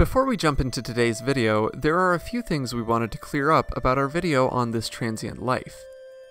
Before we jump into today's video, there are a few things we wanted to clear up about our video on This Transient Life.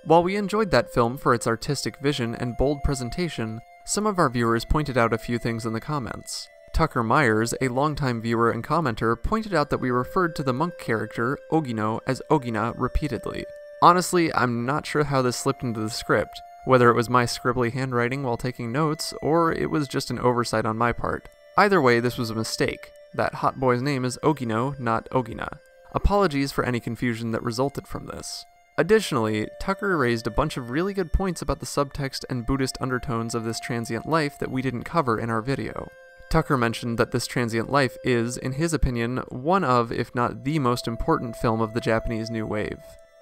While we enjoyed that film for its artistic vision and bold presentation, some of our viewers pointed out a few things in the comments. Tucker Myers, a longtime viewer and commenter, pointed out that we referred to the monk character, Ogino, as Ogina repeatedly. Honestly, I'm not sure how this slipped into the script, whether it was my scribbly handwriting while taking notes, or it was just an oversight on my part. Either way, this was a mistake. That hot boy's name is Ogino, not Ogina. Apologies for any confusion that resulted from this. Additionally, Tucker raised a bunch of really good points about the subtext and Buddhist undertones of this transient life that we didn't cover in our video. Tucker mentioned that This Transient Life is, in his opinion, one of, if not the most important film of the Japanese New Wave,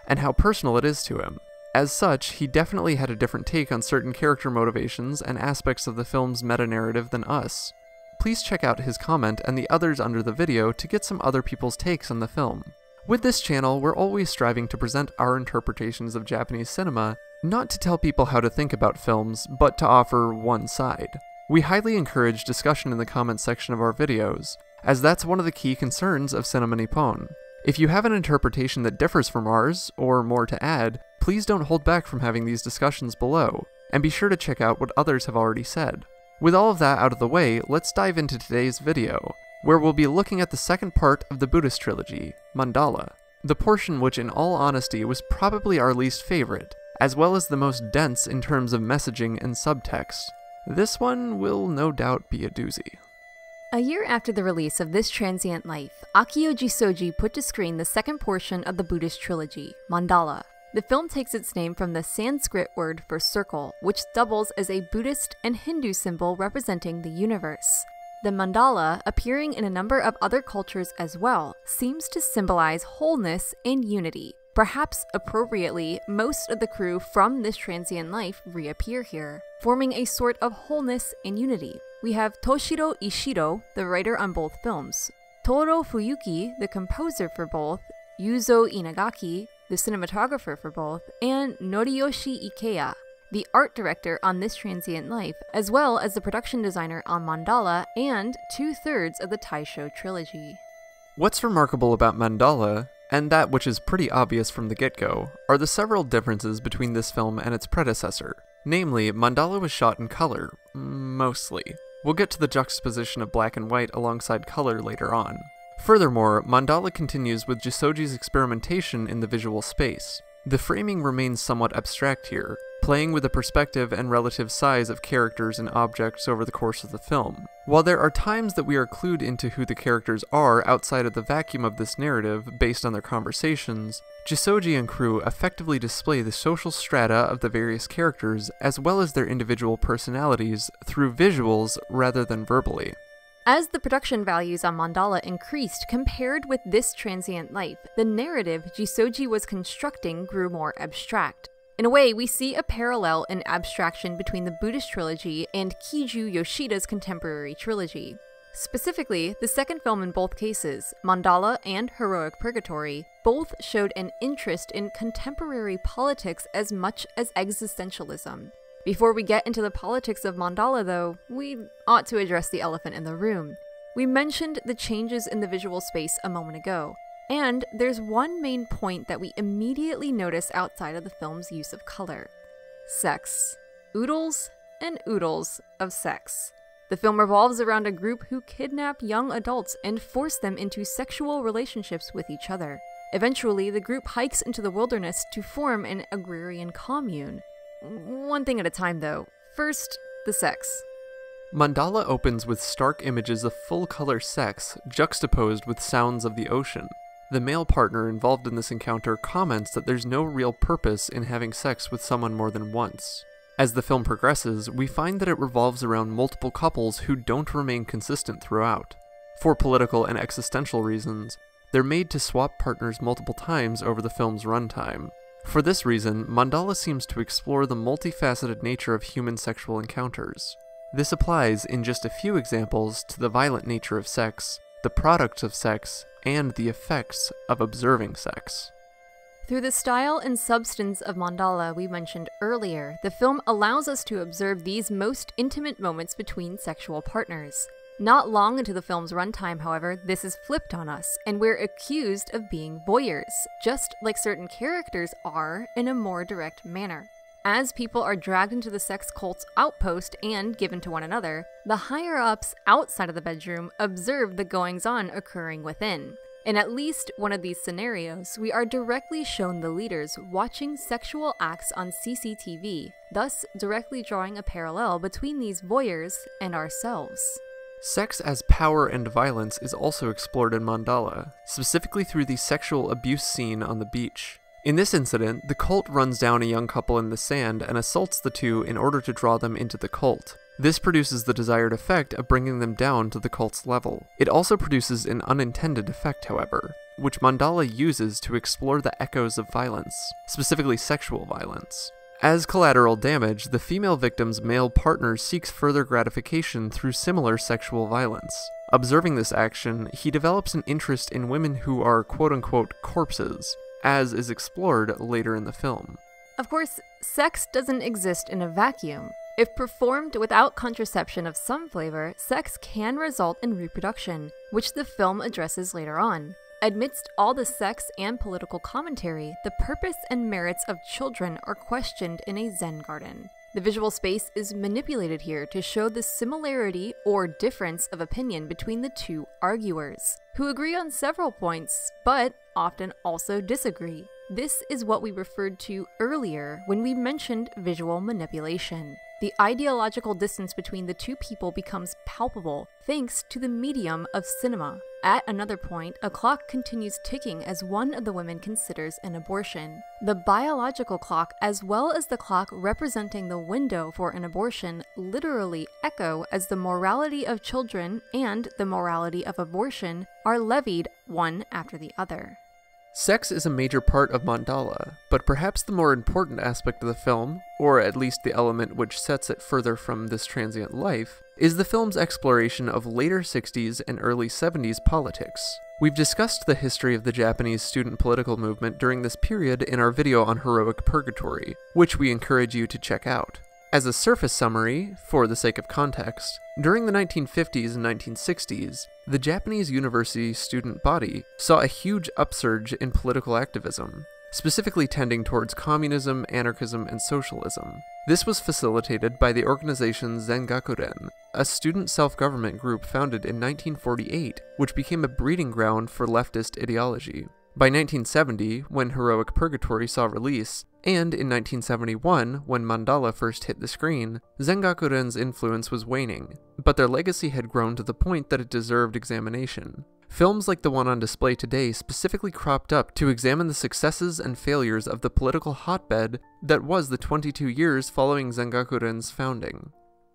and how personal it is to him. As such, he definitely had a different take on certain character motivations and aspects of the film's meta narrative than us. Please check out his comment and the others under the video to get some other people's takes on the film. With this channel, we're always striving to present our interpretations of Japanese cinema, not to tell people how to think about films, but to offer one side. We highly encourage discussion in the comments section of our videos, as that's one of the key concerns of Cinema Nippon. If you have an interpretation that differs from ours, or more to add, please don't hold back from having these discussions below, and be sure to check out what others have already said. With all of that out of the way, let's dive into today's video, where we'll be looking at the second part of the Buddhist trilogy, Mandala, the portion which in all honesty was probably our least favorite, as well as the most dense in terms of messaging and subtext. This one will no doubt be a doozy. A year after the release of This Transient Life, Akio Jissoji put to screen the second portion of the Buddhist trilogy, Mandala. The film takes its name from the Sanskrit word for circle, which doubles as a Buddhist and Hindu symbol representing the universe. The mandala, appearing in a number of other cultures as well, seems to symbolize wholeness and unity. Perhaps appropriately, most of the crew from this transient life reappear here, forming a sort of wholeness and unity. We have Toshiro Ishido, the writer on both films, Toru Fuyuki, the composer for both, Yuzo Inagaki, the cinematographer for both, and Noriyoshi Ikeya, the art director on This Transient Life, as well as the production designer on Mandala and two thirds of the Taisho trilogy. What's remarkable about Mandala and that which is pretty obvious from the get-go, are the several differences between this film and its predecessor. Namely, Mandala was shot in color, mostly. We'll get to the juxtaposition of black and white alongside color later on. Furthermore, Mandala continues with Jissoji's experimentation in the visual space. The framing remains somewhat abstract here, playing with the perspective and relative size of characters and objects over the course of the film. While there are times that we are clued into who the characters are outside of the vacuum of this narrative based on their conversations, Jissoji and crew effectively display the social strata of the various characters as well as their individual personalities through visuals rather than verbally. As the production values on Mandala increased compared with this transient life, the narrative Jissoji was constructing grew more abstract. In a way, we see a parallel in abstraction between the Buddhist trilogy and Kiju Yoshida's contemporary trilogy. Specifically, the second film in both cases, Mandala and Heroic Purgatory, both showed an interest in contemporary politics as much as existentialism. Before we get into the politics of Mandala, though, we ought to address the elephant in the room. We mentioned the changes in the visual space a moment ago, and there's one main point that we immediately notice outside of the film's use of color sex. Oodles and oodles of sex. The film revolves around a group who kidnap young adults and force them into sexual relationships with each other. Eventually, the group hikes into the wilderness to form an agrarian commune. One thing at a time, though. First, the sex. Mandala opens with stark images of full color sex juxtaposed with sounds of the ocean. The male partner involved in this encounter comments that there's no real purpose in having sex with someone more than once. As the film progresses, we find that it revolves around multiple couples who don't remain consistent throughout. For political and existential reasons, they're made to swap partners multiple times over the film's runtime. For this reason, Mandala seems to explore the multifaceted nature of human sexual encounters. This applies, in just a few examples, to the violent nature of sex, the products of sex, and the effects of observing sex. Through the style and substance of Mandala we mentioned earlier, the film allows us to observe these most intimate moments between sexual partners. Not long into the film's runtime, however, this is flipped on us, and we're accused of being voyeurs, just like certain characters are in a more direct manner. As people are dragged into the sex cult's outpost and given to one another, the higher ups outside of the bedroom observe the goings on occurring within. In at least one of these scenarios, we are directly shown the leaders watching sexual acts on CCTV, thus directly drawing a parallel between these voyeurs and ourselves. Sex as power and violence is also explored in Mandala, specifically through the sexual abuse scene on the beach. In this incident, the cult runs down a young couple in the sand and assaults the two in order to draw them into the cult. This produces the desired effect of bringing them down to the cult's level. It also produces an unintended effect, however, which Mandala uses to explore the echoes of violence, specifically sexual violence. As collateral damage, the female victim's male partner seeks further gratification through similar sexual violence. Observing this action, he develops an interest in women who are quote unquote corpses, as is explored later in the film. Of course, sex doesn't exist in a vacuum. If performed without contraception of some flavor, sex can result in reproduction, which the film addresses later on. Amidst all the sex and political commentary, the purpose and merits of children are questioned in a Zen garden. The visual space is manipulated here to show the similarity or difference of opinion between the two arguers, who agree on several points, but often also disagree. This is what we referred to earlier when we mentioned visual manipulation. The ideological distance between the two people becomes palpable thanks to the medium of cinema. At another point, a clock continues ticking as one of the women considers an abortion. The biological clock, as well as the clock representing the window for an abortion, literally echo as the morality of children and the morality of abortion are levied one after the other. Sex is a major part of Mandala, but perhaps the more important aspect of the film, or at least the element which sets it further from this transient life, is the film's exploration of later 60s and early 70s politics. We've discussed the history of the Japanese student political movement during this period in our video on Heroic Purgatory, which we encourage you to check out. As a surface summary, for the sake of context, during the 1950s and 1960s, the Japanese university student body saw a huge upsurge in political activism, specifically tending towards communism, anarchism, and socialism. This was facilitated by the organization Zengakuren, a student self-government group founded in 1948, which became a breeding ground for leftist ideology. By 1970, when Heroic Purgatory saw release, and in 1971, when Mandala first hit the screen, Zengakuren's influence was waning, but their legacy had grown to the point that it deserved examination. Films like the one on display today specifically cropped up to examine the successes and failures of the political hotbed that was the 22 years following Zengakuren's founding.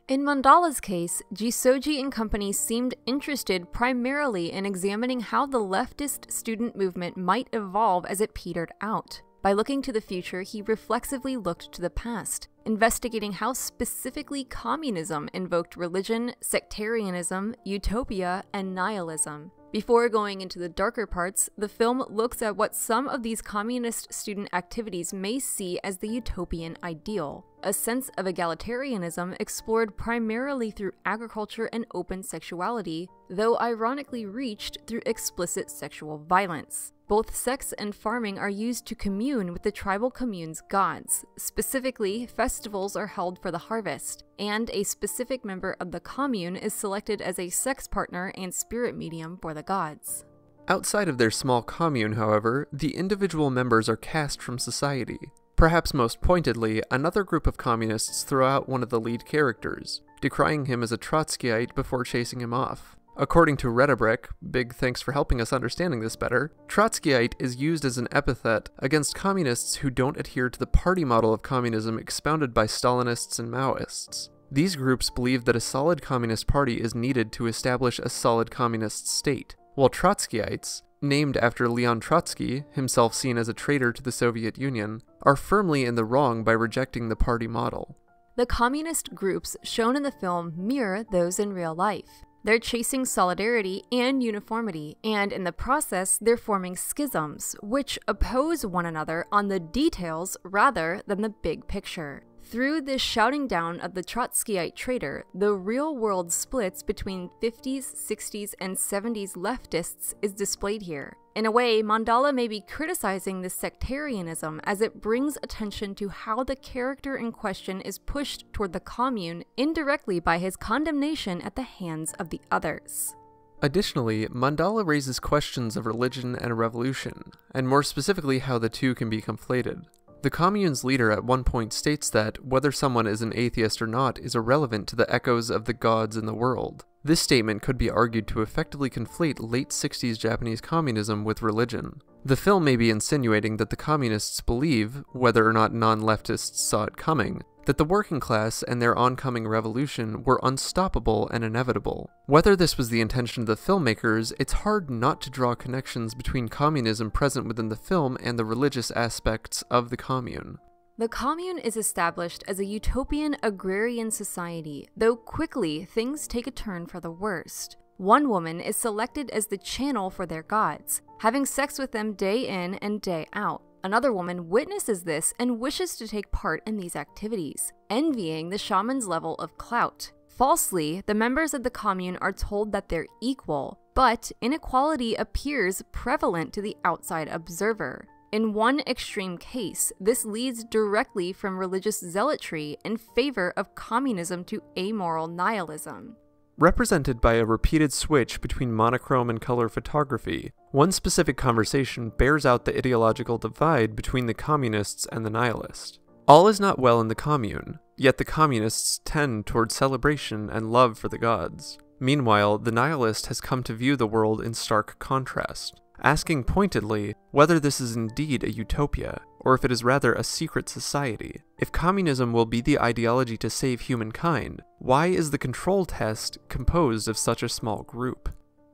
In Mandala's case, Jissoji and company seemed interested primarily in examining how the leftist student movement might evolve as it petered out. By looking to the future, he reflexively looked to the past, investigating how specifically communism invoked religion, sectarianism, utopia, and nihilism. Before going into the darker parts, the film looks at what some of these communist student activities may see as the utopian ideal a sense of egalitarianism explored primarily through agriculture and open sexuality, though ironically reached through explicit sexual violence. Both sex and farming are used to commune with the tribal commune's gods. Specifically, festivals are held for the harvest, and a specific member of the commune is selected as a sex partner and spirit medium for the gods. Outside of their small commune, however, the individual members are cast from society. Perhaps most pointedly, another group of communists throw out one of the lead characters, decrying him as a Trotskyite before chasing him off. According to Reddebrek, big thanks for helping us understanding this better, Trotskyite is used as an epithet against communists who don't adhere to the party model of communism expounded by Stalinists and Maoists. These groups believe that a solid communist party is needed to establish a solid communist state, while Trotskyites, named after Leon Trotsky, himself seen as a traitor to the Soviet Union, are firmly in the wrong by rejecting the party model. The communist groups shown in the film mirror those in real life. They're chasing solidarity and uniformity, and in the process, they're forming schisms, which oppose one another on the details rather than the big picture. Through this shouting down of the Trotskyite traitor, the real world splits between 50s, 60s, and 70s leftists is displayed here. In a way, Mandala may be criticizing this sectarianism as it brings attention to how the character in question is pushed toward the commune indirectly by his condemnation at the hands of the others. Additionally, Mandala raises questions of religion and revolution, and more specifically how the two can be conflated. The commune's leader at one point states that whether someone is an atheist or not is irrelevant to the echoes of the gods in the world. This statement could be argued to effectively conflate late 60s Japanese communism with religion. The film may be insinuating that the communists believe, whether or not non leftists saw it coming, that the working class and their oncoming revolution were unstoppable and inevitable. Whether this was the intention of the filmmakers, it's hard not to draw connections between communism present within the film and the religious aspects of the commune. The commune is established as a utopian agrarian society, though quickly things take a turn for the worst. One woman is selected as the channel for their gods, having sex with them day in and day out. Another woman witnesses this and wishes to take part in these activities, envying the shaman's level of clout. Falsely, the members of the commune are told that they're equal, but inequality appears prevalent to the outside observer. In one extreme case, this leads directly from religious zealotry in favor of communism to amoral nihilism. Represented by a repeated switch between monochrome and color photography, one specific conversation bears out the ideological divide between the communists and the nihilist. All is not well in the commune, yet the communists tend toward celebration and love for the gods. Meanwhile, the nihilist has come to view the world in stark contrast, asking pointedly whether this is indeed a utopia, or if it is rather a secret society. If communism will be the ideology to save humankind, why is the control test composed of such a small group?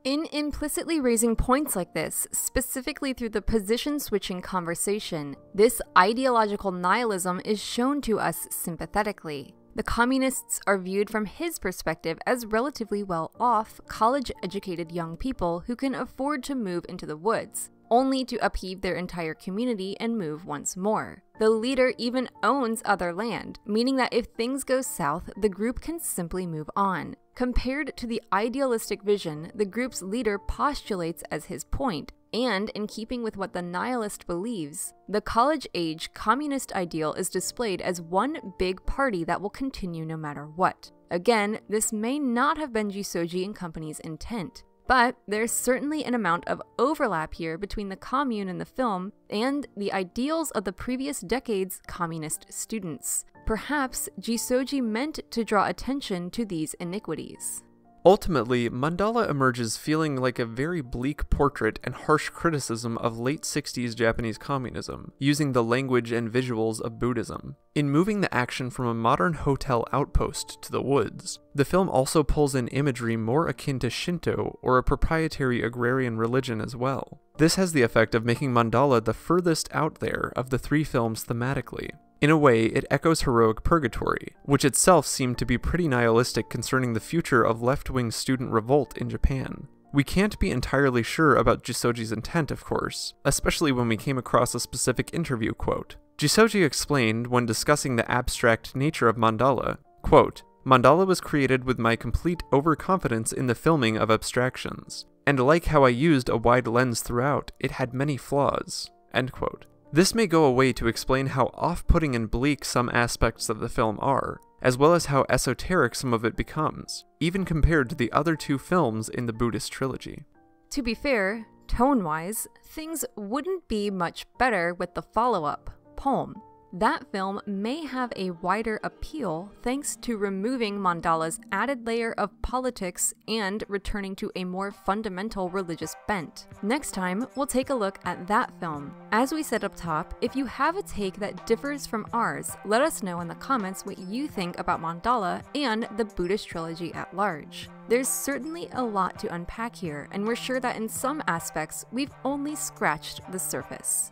In implicitly raising points like this, specifically through the position switching conversation, this ideological nihilism is shown to us sympathetically. The communists are viewed from his perspective as relatively well off, college educated young people who can afford to move into the woods, only to upheave their entire community and move once more. The leader even owns other land, meaning that if things go south, the group can simply move on. Compared to the idealistic vision the group's leader postulates as his point, and in keeping with what the nihilist believes, the college age communist ideal is displayed as one big party that will continue no matter what. Again, this may not have been Jissoji and Company's intent, but there's certainly an amount of overlap here between the commune in the film and the ideals of the previous decade's communist students. Perhaps Jissoji meant to draw attention to these iniquities. Ultimately, Mandala emerges feeling like a very bleak portrait and harsh criticism of late 60s Japanese communism, using the language and visuals of Buddhism. In moving the action from a modern hotel outpost to the woods, the film also pulls in imagery more akin to Shinto or a proprietary agrarian religion as well. This has the effect of making Mandala the furthest out there of the three films thematically. In a way, it echoes Heroic Purgatory, which itself seemed to be pretty nihilistic concerning the future of left wing student revolt in Japan. We can't be entirely sure about Jissoji's intent, of course, especially when we came across a specific interview quote. Jissoji explained when discussing the abstract nature of mandala, quote, Mandala was created with my complete overconfidence in the filming of abstractions, and like how I used a wide lens throughout, it had many flaws. End quote. This may go a way to explain how off putting and bleak some aspects of the film are, as well as how esoteric some of it becomes, even compared to the other two films in the Buddhist trilogy. To be fair, tone wise, things wouldn't be much better with the follow up, Poem, that film may have a wider appeal thanks to removing Mandala's added layer of politics and returning to a more fundamental religious bent. Next time, we'll take a look at that film. As we said up top, if you have a take that differs from ours, let us know in the comments what you think about Mandala and the Buddhist trilogy at large. There's certainly a lot to unpack here, and we're sure that in some aspects, we've only scratched the surface.